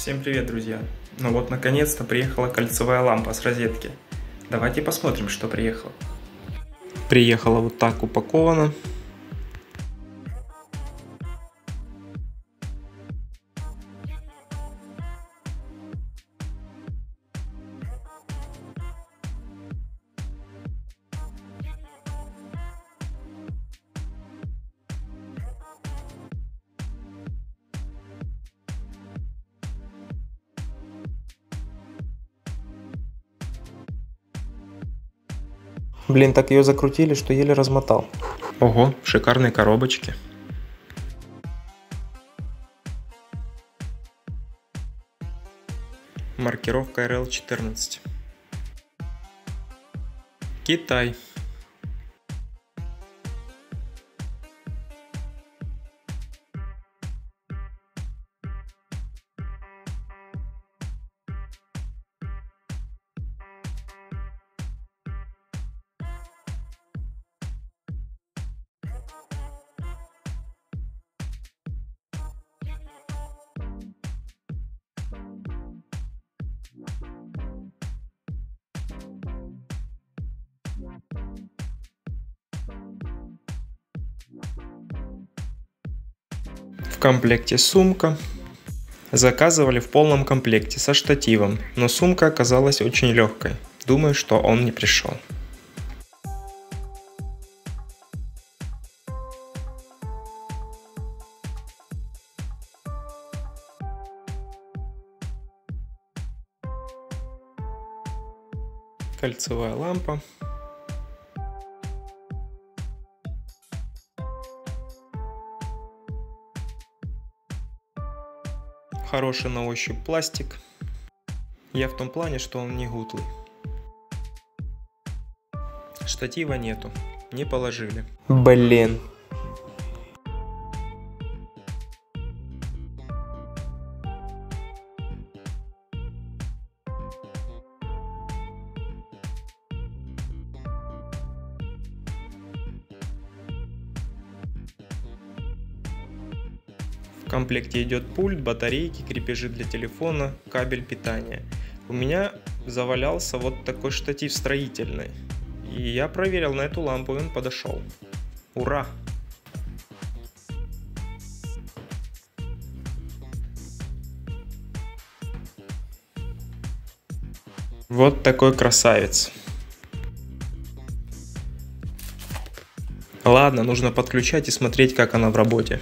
Всем привет, друзья! Ну вот, наконец-то приехала кольцевая лампа с розетки. Давайте посмотрим, что приехало. Приехала вот так упакована. Блин, так ее закрутили, что еле размотал. Ого, шикарные коробочки. Маркировка RL14. Китай. Комплекте сумка. Заказывали в полном комплекте со штативом, но сумка оказалась очень легкой. Думаю, что он не пришел. Кольцевая лампа. Хороший на ощупь пластик. Я в том плане, что он не гутлый. Штатива нету. Не положили. Блин. В комплекте идет пульт, батарейки, крепежи для телефона, кабель питания. У меня завалялся вот такой штатив строительный. И я проверил на эту лампу, и он подошел. Ура! Вот такой красавец. Ладно, нужно подключать и смотреть, как она в работе.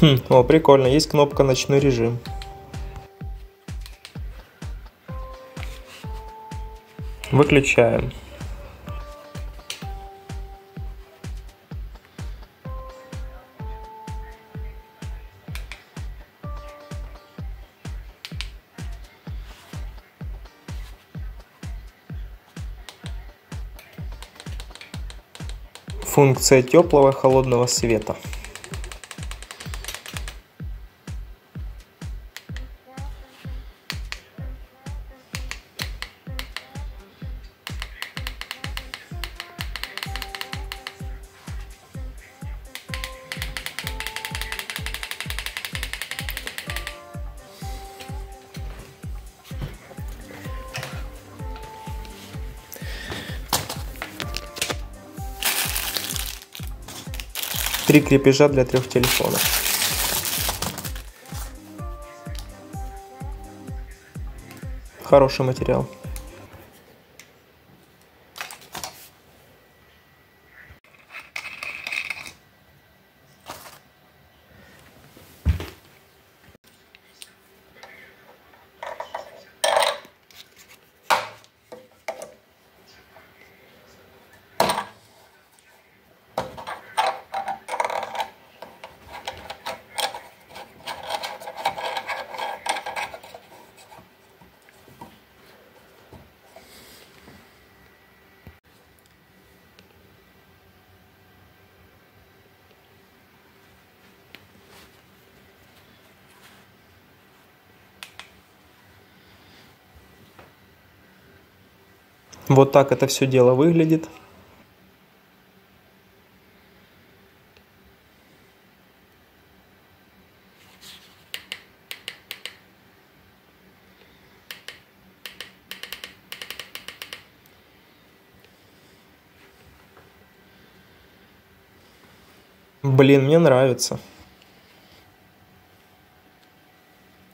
Хм, о, прикольно, есть кнопка ночной режим. Выключаем. Функция теплого холодного света. Три крепежа для трех телефонов. Хороший материал. Вот так это все дело выглядит. Блин, мне нравится.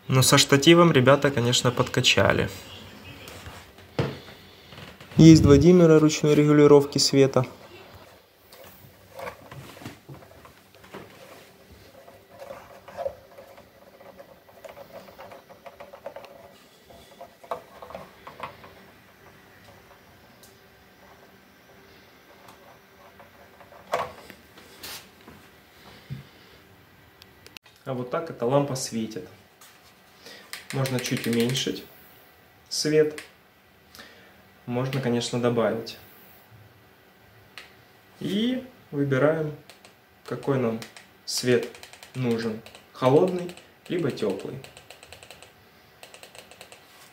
Но со штативом ребята, конечно, подкачали. Есть два диммера ручной регулировки света. А вот так эта лампа светит. Можно чуть уменьшить свет можно, конечно, добавить. И выбираем, какой нам свет нужен. Холодный, либо теплый.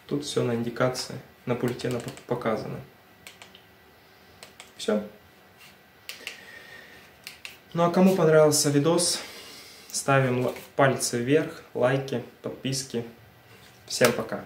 Тут все на индикации, на пульте показано. Все. Ну а кому понравился видос, ставим пальцы вверх, лайки, подписки. Всем пока.